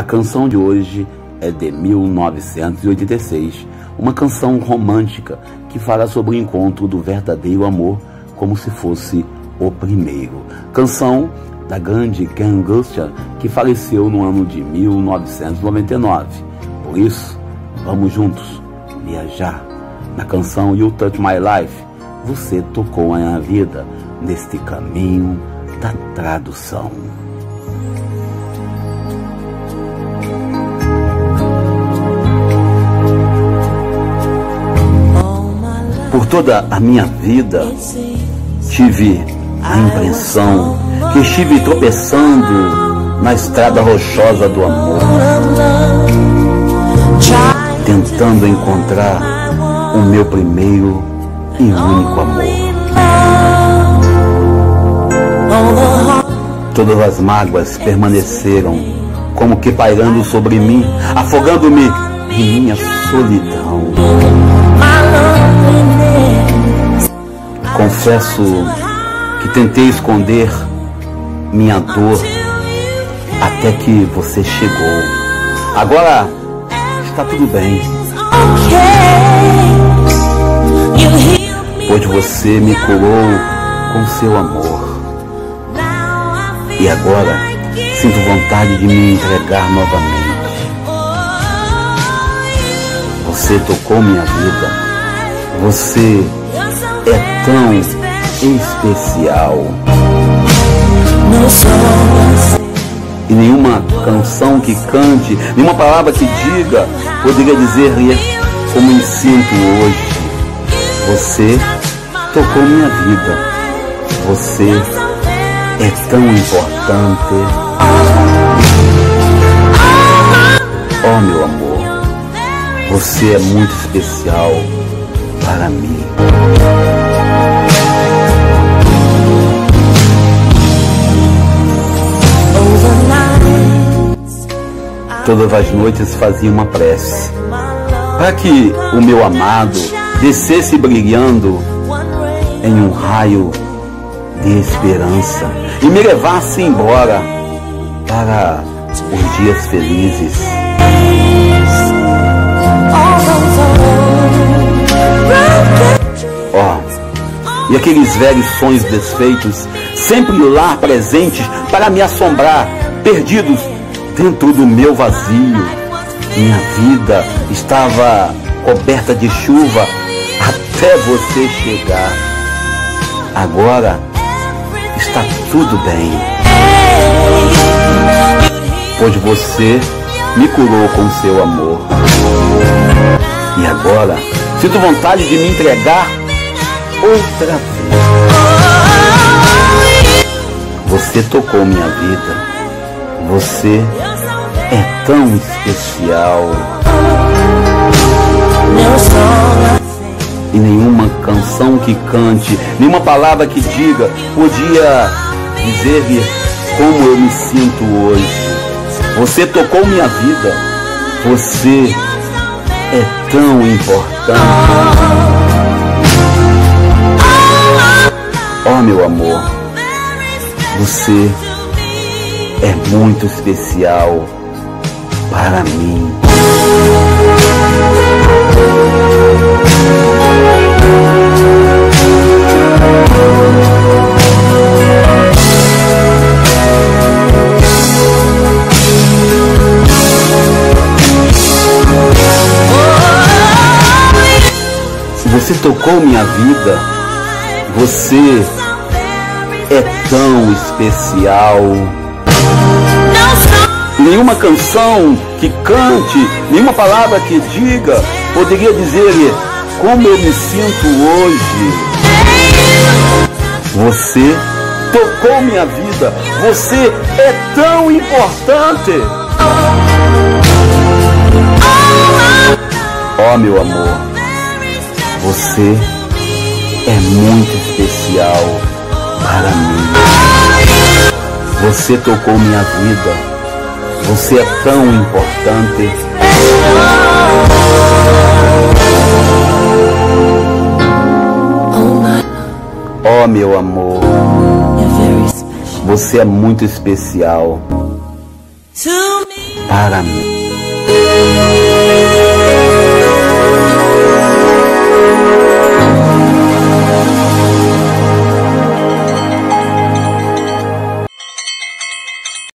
A canção de hoje é de 1986, uma canção romântica que fala sobre o encontro do verdadeiro amor como se fosse o primeiro. Canção da grande Ken Gustia, que faleceu no ano de 1999. Por isso, vamos juntos viajar na canção You Touch My Life. Você tocou a minha vida neste caminho da tradução. Toda a minha vida, tive a impressão que estive tropeçando na estrada rochosa do amor, tentando encontrar o meu primeiro e único amor. Todas as mágoas permaneceram como que pairando sobre mim, afogando-me em minha solidão. Confesso que tentei esconder minha dor até que você chegou. Agora está tudo bem. Pois você me curou com seu amor. E agora sinto vontade de me entregar novamente. Você tocou minha vida. Você é tão especial. E nenhuma canção que cante, nenhuma palavra que diga, poderia dizer-lhe como me sinto hoje. Você tocou minha vida. Você é tão importante. Oh, meu amor, você é muito especial para mim. Todas as noites fazia uma prece para que o meu amado descesse brilhando em um raio de esperança e me levasse embora para os dias felizes. E aqueles velhos sonhos desfeitos, sempre lá presentes para me assombrar, perdidos dentro do meu vazio. Minha vida estava coberta de chuva até você chegar. Agora está tudo bem. Pois você me curou com seu amor. E agora sinto vontade de me entregar outra vez. Você tocou minha vida. Você é tão especial. E nenhuma canção que cante, nenhuma palavra que diga, podia dizer-lhe como eu me sinto hoje. Você tocou minha vida. Você é tão importante. Oh, meu amor, você é muito especial para mim. Se você tocou minha vida, você é tão especial nenhuma canção que cante, nenhuma palavra que diga, poderia dizer como eu me sinto hoje. Você tocou minha vida, você é tão importante. Oh, meu amor, você é muito especial para mim. Você tocou minha vida você é tão importante. Oh, meu amor. Você é muito especial. para mim.